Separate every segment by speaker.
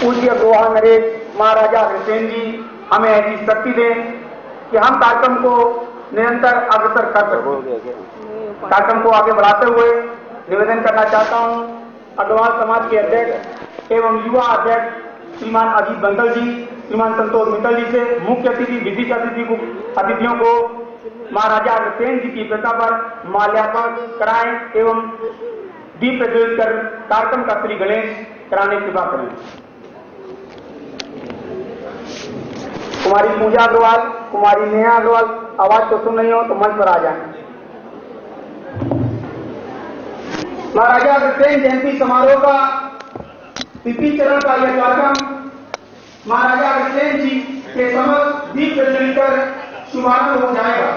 Speaker 1: पूज्य गोहा नरेश महाराजा अग्रसेन जी हमें ऐसी शक्ति दें कि हम कार्यक्रम को निरंतर अग्रसर कर सकें। कार्यक्रम को आगे बढ़ाते हुए निवेदन करना चाहता हूँ, अग्रवाल समाज के अध्यक्ष एवं युवा अध्यक्ष श्रीमान अजीत बंसल जी, श्रीमान संतोष मित्तल जी से मुख्य अतिथि, विशिष्ट अतिथि को अतिथियों को महाराजा अग्रसेन जी की प्रथा पर माल्यार्पण कराएँ एवं दीप प्रज्वलित कर कार्यक्रम का श्री गणेश कराने की बात करें। कुमारी पूजा अग्रवाल कुमारी नेहा अग्रवाल, आवाज़ तो सुन रही हो तो मंच पर आ जाए। महाराजा अग्रसेन जयंती समारोह का तिथि चरण का यह कार्यक्रम महाराजा अग्रसेन जी के समक्ष दीप प्रज्वलित कर शुभारंभ हो जाएगा।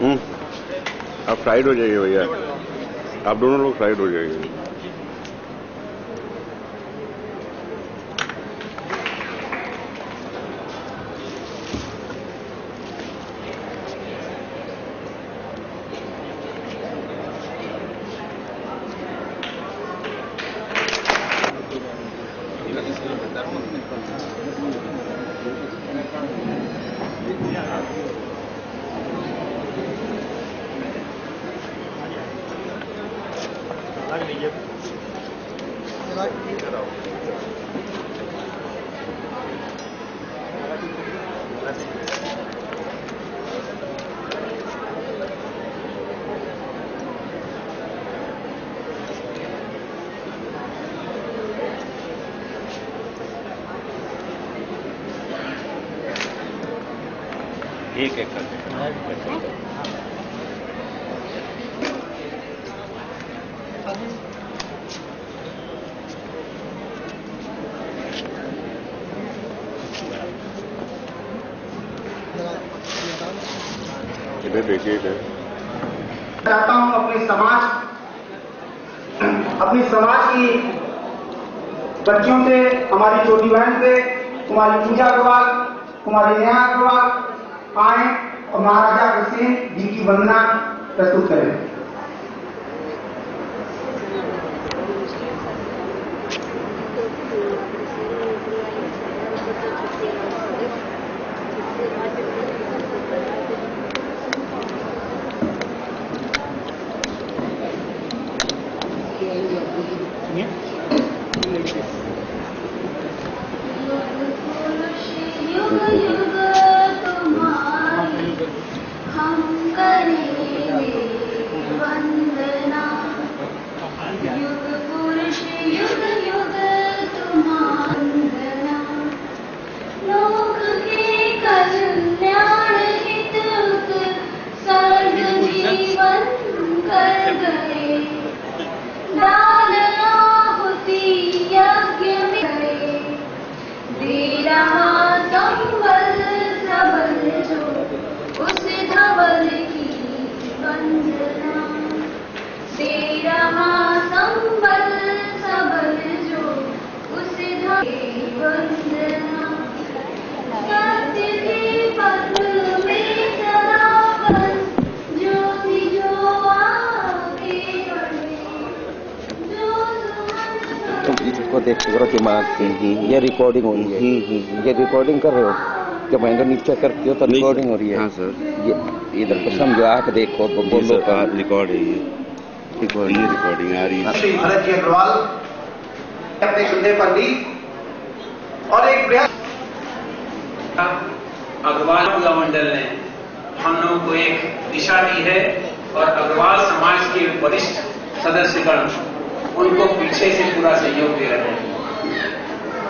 Speaker 2: हम्म। आप साइड हो जाइए भैया। आप दोनों लोग साइड हो जाइए।
Speaker 3: एक एक करके
Speaker 2: देखिए इधर।
Speaker 1: चाहता हूँ अपने समाज अपनी समाज की बच्चियों से हमारी छोटी बहन से कुमारी पूजा अग्रवाल कुमारी नेहा अग्रवाल आए और महाराजा सिंह जी की वंदना प्रस्तुत करें।
Speaker 4: देखते करो दिमाग ये रिकॉर्डिंग हो रही है। ये रिकॉर्डिंग कर रहे हो? जब मैं नीचे करती हो तो रिकॉर्डिंग हो रही है।
Speaker 2: हाँ सर।
Speaker 4: ये इधर को समझो आके देखो तो बोलो।
Speaker 2: हाँ, रिकॉर्ड है ये।
Speaker 4: रिकॉर्डिंग
Speaker 2: रिकॉर्डिंग आ रही है।
Speaker 1: श्री भरत जी अग्रवाल अपने कंधे पर ली और एक बृहद
Speaker 5: अग्रवाल पूजा मंडल ने हम लोगों को एक दिशा दी है और अग्रवाल समाज के वरिष्ठ सदस्यगण उनको पीछे से पूरा सहयोग दे रहे हैं।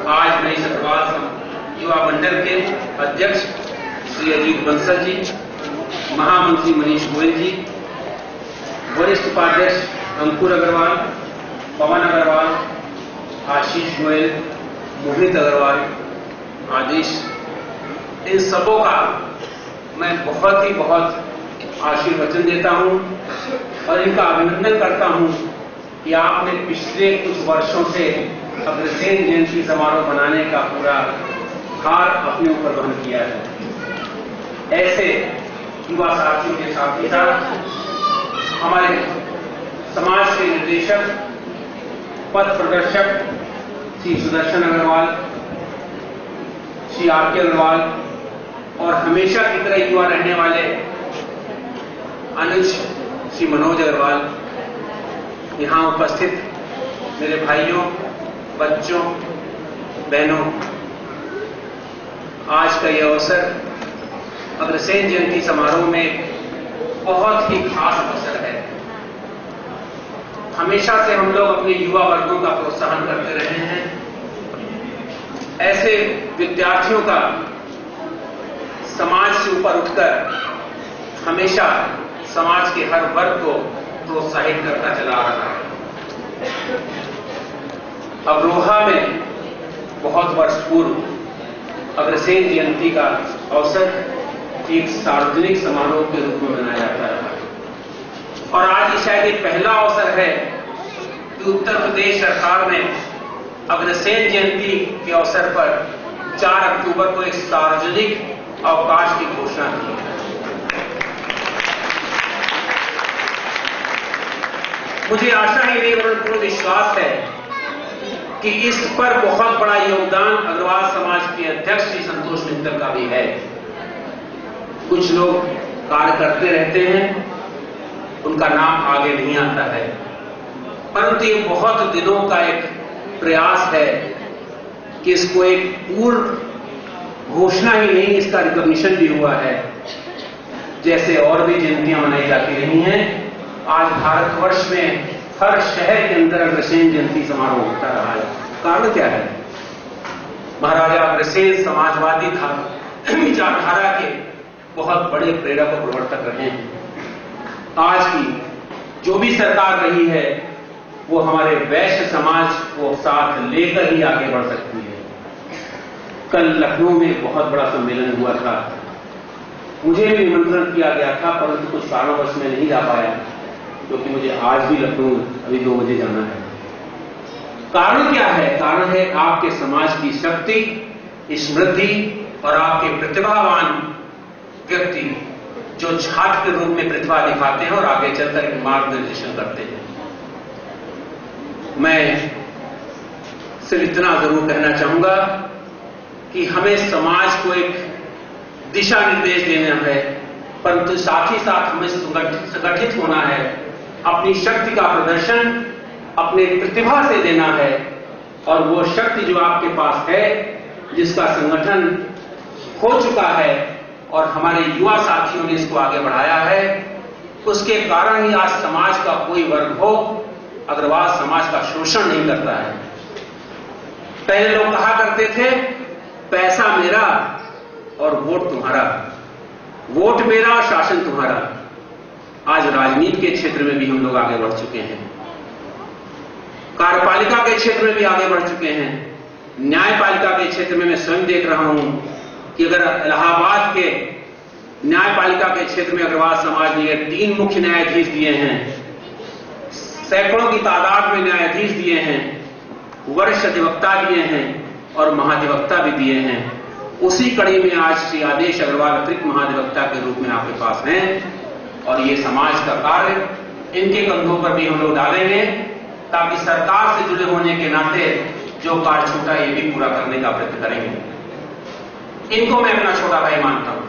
Speaker 5: आज मैं इस सम- युवा मंडल के अध्यक्ष श्री अजीत बंसल जी, महामंत्री मनीष गोयल जी, वरिष्ठ उपाध्यक्ष अंकुर अग्रवाल, पवन अग्रवाल, आशीष गोयल, मोहित अग्रवाल आदेश इन सबों का मैं बहुत ही बहुत आशीर्वचन देता हूँ और इनका अभिनंदन करता हूँ। कि आपने पिछले कुछ वर्षों से अग्रसेन जयंती समारोह बनाने का पूरा भार अपने ऊपर वहन किया है। ऐसे युवा साथियों के साथ ही साथ हमारे समाज के निर्देशक, पथ प्रदर्शक श्री सुदर्शन अग्रवाल, श्री आर के अग्रवाल और हमेशा की तरह युवा रहने वाले अनुज श्री मनोज अग्रवाल यहाँ उपस्थित मेरे भाइयों, बच्चों, बहनों, आज का यह अवसर अग्रसेन जयंती समारोह में बहुत ही खास अवसर है। हमेशा से हम लोग अपने युवा वर्गों का प्रोत्साहन करते रहे हैं। ऐसे विद्यार्थियों का समाज से ऊपर उठकर हमेशा समाज के हर वर्ग को प्रोत्साहित करता चला रहा है। अमरोहा में बहुत वर्ष पूर्व अग्रसेन जयंती का अवसर एक सार्वजनिक समारोह के रूप में मनाया जाता है और आज ये शायद एक पहला अवसर है कि उत्तर प्रदेश सरकार ने अग्रसेन जयंती के अवसर पर 4 अक्टूबर को एक सार्वजनिक अवकाश की घोषणा की। मुझे आशा ही नहीं और पूर्ण विश्वास है कि इस पर बहुत बड़ा योगदान अग्रवाल समाज के अध्यक्ष श्री संतोष मित्तल का भी है। कुछ लोग कार्य करते रहते हैं, उनका नाम आगे नहीं आता है। परंतु ये बहुत दिनों का एक प्रयास है कि इसको एक पूर्ण घोषणा ही नहीं, इसका रिकॉग्निशन भी हुआ है। जैसे और भी जयंतियाँ मनाई जाती रही हैं आज भारतवर्ष में हर शहर के अंदर अग्रसेन जयंती समारोह होता रहा है। कारण क्या है? महाराजा अग्रसेन समाजवादी था। विचारधारा के बहुत बड़े प्रेरक और प्रवर्तक रहे हैं। आज की जो भी सरकार रही है, वो हमारे वैश्य समाज को साथ लेकर ही आगे बढ़ सकती है। कल लखनऊ में बहुत बड़ा सम्मेलन हुआ था। मुझे भी निमंत्रण किया गया था, परंतु कुछ कारणवश मैं नहीं जा पाया। क्योंकि मुझे आज भी लखनऊ अभी दो बजे जाना है। कारण क्या है? कारण है आपके समाज की शक्ति समृद्धि और आपके प्रतिभावान व्यक्ति जो छात्र के रूप में प्रतिभा दिखाते हैं और आगे चलकर एक मार्गदर्शन करते हैं। मैं सिर्फ़ इतना ज़रूर कहना चाहूँगा कि हमें समाज को एक दिशा निर्देश देना है, परंतु साथ ही साथ हमें संगठित होना है। अपनी शक्ति का प्रदर्शन अपने प्रतिभा से देना है और वो शक्ति जो आपके पास है, जिसका संगठन हो चुका है और हमारे युवा साथियों ने इसको आगे बढ़ाया है, उसके कारण ही आज समाज का कोई वर्ग हो, अग्रवाल समाज का शोषण नहीं करता है। पहले लोग कहा करते थे, पैसा मेरा और वोट तुम्हारा। वोट मेरा, शासन तुम्हारा। आज राजनीति के क्षेत्र में भी हम लोग आगे बढ़ चुके हैं। कार्यपालिका के क्षेत्र में भी आगे बढ़ चुके हैं। न्यायपालिका के क्षेत्र में मैं स्वयं देख रहा हूँ कि अगर इलाहाबाद के न्यायपालिका के क्षेत्र में अग्रवाल समाज ने तीन मुख्य न्यायाधीश दिए हैं। सैकड़ों की तादाद में न्यायाधीश दिए हैं, वरिष्ठ अधिवक्ता दिए हैं और महाधिवक्ता भी दिए हैं। उसी कड़ी में आज श्री आदेश अग्रवाल अतिरिक्त महाधिवक्ता के रूप में आपके पास हैं। और ये समाज का कार्य इनके कंधों पर भी हम लोग डालेंगे, ताकि सरकार से जुड़े होने के नाते जो कार्य छूटा ये भी पूरा करने का प्रयत्न करेंगे। इनको मैं अपना छोटा भाई मानता हूँ।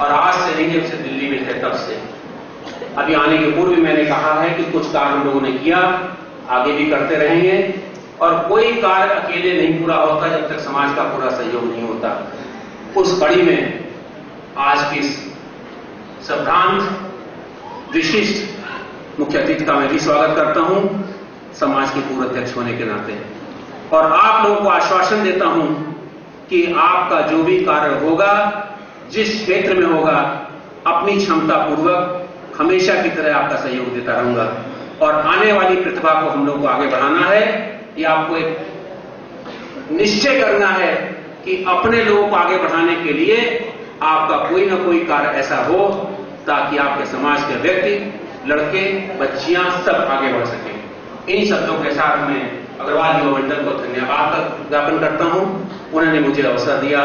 Speaker 5: और आज से नहीं, जब से दिल्ली में थे तब से। अभी आने के पूर्व मैंने कहा है कि कुछ कार्य हम लोगों ने किया, आगे भी करते रहेंगे। और कोई कार्य अकेले नहीं पूरा होता जब तक समाज का पूरा सहयोग नहीं होता। उस कड़ी में आज की सभ्रांत विशिष्ट मुख्य अतिथि का मैं भी स्वागत करता हूँ, समाज के पूर्व अध्यक्ष होने के नाते। और आप लोगों को आश्वासन देता हूँ कि आपका जो भी कार्य होगा, जिस क्षेत्र में होगा, अपनी क्षमता पूर्वक हमेशा की तरह आपका सहयोग देता रहूँगा। और आने वाली प्रतिभा को हम लोग को आगे बढ़ाना है। ये आपको एक निश्चय करना है कि अपने लोगों को आगे बढ़ाने के लिए आपका कोई ना कोई कार्य ऐसा हो ताकि आपके समाज के व्यक्ति, लड़के, बच्चियाँ सब आगे बढ़ सके। इन शब्दों के साथ मैं अग्रवाल युवा मंडल को धन्यवाद ज्ञापन करता हूँ। उन्होंने मुझे अवसर दिया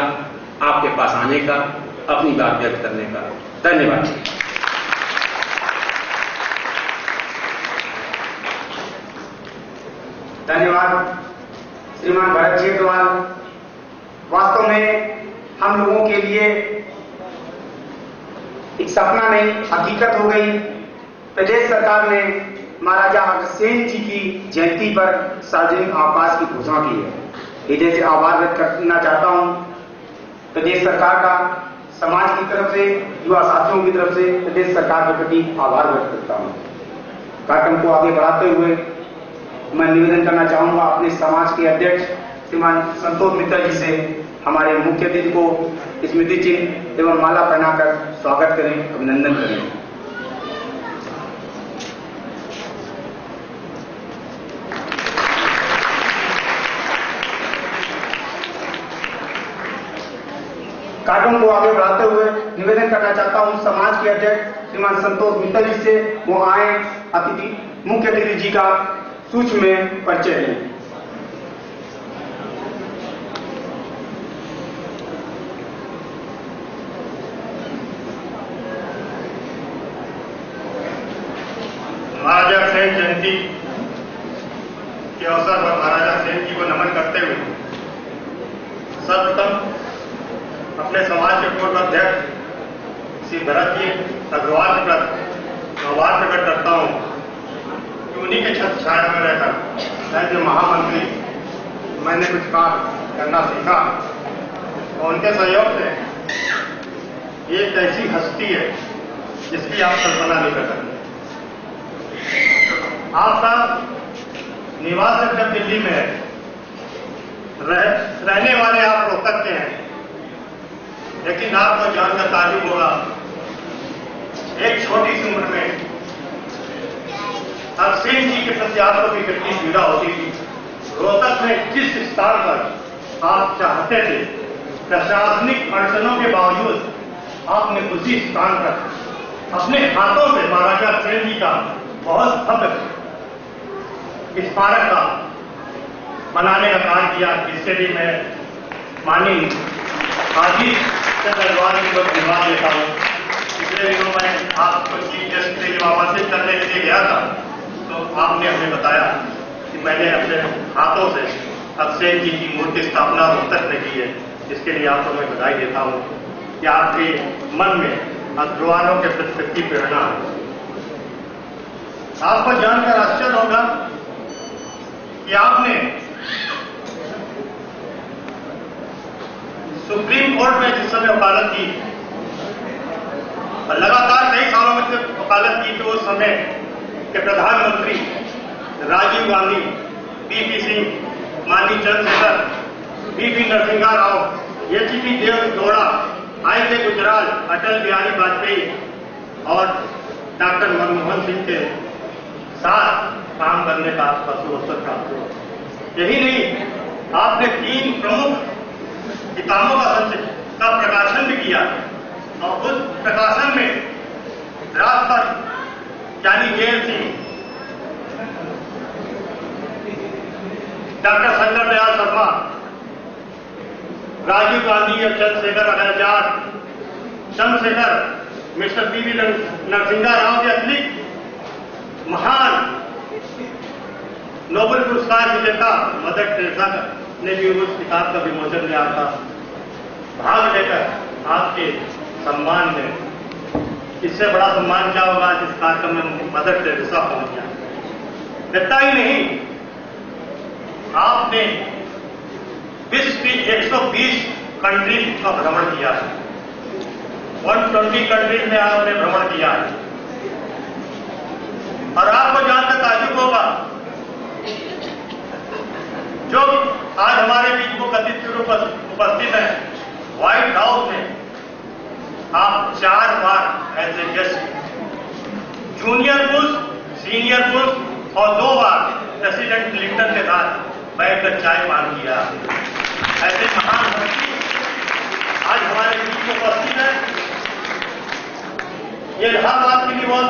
Speaker 5: आपके पास आने का, अपनी बात व्यक्त करने का। धन्यवाद।
Speaker 1: धन्यवाद, श्रीमान भरत जी अग्रवाल। वास्तव में हम लोगों के लिए सपना नहीं हकीकत हो गई। प्रदेश सरकार ने महाराजा अग्रसेन जी की जयंती पर सार्वजनिक अवकाश की घोषणा की है। हृदय से आभार व्यक्त करना चाहता हूँ। प्रदेश सरकार का, समाज की तरफ़ से, युवा साथियों की तरफ़ से प्रदेश सरकार के प्रति आभार व्यक्त करता हूँ। कार्यक्रम को आगे बढ़ाते हुए मैं निवेदन करना चाहूँगा, अपने समाज के अध्यक्ष श्रीमान संतोष मित्तल जी से हमारे मुख्य अतिथि को स्मृति चिन्ह एवं माला पहनाकर स्वागत करें, अभिनंदन करें। कार्यक्रम को आगे बढ़ाते हुए निवेदन करना चाहता हूँ, समाज के अध्यक्ष श्रीमान संतोष मित्तल जी से वो आए अतिथि, मुख्य अतिथि जी का सूच में परिचय लें
Speaker 6: महाराजा सेन जयंती के अवसर पर महाराजा सेन जी को नमन करते हुए सर्वप्रथम अपने समाज के पूर्व अध्यक्ष श्री भरत जी अग्रवाल के प्रति आभार प्रकट करता हूँ कि उन्हीं के छत छाया में रहकर एज ए महामंत्री मैंने कुछ काम करना सीखा। और उनके सहयोग से एक ऐसी हस्ती है जिसकी आप कल्पना नहीं कर सकते। आपका निवास जब दिल्ली में रह, रहने वाले आप रोहतक के हैं। लेकिन आपको जानकर ताजुब होगा। एक छोटी सी उम्र में अक्सेन जी के प्रति भी कितनी पीड़ा होती थी। रोहतक में जिस स्थान पर आप चाहते थे, प्रशासनिक अड़चनों के बावजूद आपने उसी स्थान पर अपने हाथों से महाराजा सेन जी का बहुत भव्य स्मारक का मनाने का काम किया, जिससे भी मैं मानी। आदि दरबार की बहुत धन्यवाद देता हूँ पिछले दिनों मैं आपको चीफ गेस्ट के लिए आमंत्रित करने के लिए गया था तो आपने हमें बताया कि मैंने अपने हाथों से अक्षय जी की मूर्ति स्थापना रोहतक में की है। इसके लिए आपको मैं बधाई देता हूँ कि आपके मन में अग्रवालों के प्रति प्रेरणा है। आपको जानकर आश्चर्य होगा कि आपने सुप्रीम कोर्ट में जिस समय वकालत की, और लगातार कई सालों में वकालत की तो उस समय के प्रधानमंत्री राजीव गांधी पीपी सिंह मानी Chandrashekhar B P Narasimha Rao H D Deve Gowda, I K Gujral, Atal Bihari Vajpayee और डॉक्टर मनमोहन सिंह के साथ काम करने का आपका सुअवसर प्राप्त हुआ। यही नहीं, आपने तीन प्रमुख किताबों का संचय का प्रकाशन भी किया और उस प्रकाशन में राजपथ यानी जेल सिंह डॉक्टर शंकर दयाल राजीव गांधी और Chandrashekhar Azad, Chandrashekhar, mister P V Narasimha Rao के अतिरिक्त महान नोबेल पुरस्कार विजेता मदर टेरेसा ने भी उस किताब का विमोचन में आपका भाग लेकर आपके सम्मान में। इससे बड़ा सम्मान क्या होगा जिस कार्यक्रम में मदर टेरेसा पहुँच गया इतना ही नहीं। आपने विश्व की 120 कंट्रीज़ का भ्रमण किया। है 120 कंट्रीज़ में आपने भ्रमण किया। है और आपको जानकर ताजुब होगा, जो आज हमारे बीच को कथित रूप उपस्थित है व्हाइट हाउस में आप चार बार as a guest junior Bush senior Bush और दो बार प्रेसिडेंट क्लिंटन के साथ बैठकर चाय पान किया। ऐसे महान हस्ती आज हमारे बीच उपस्थित है। ये हर बात के लिए बहुत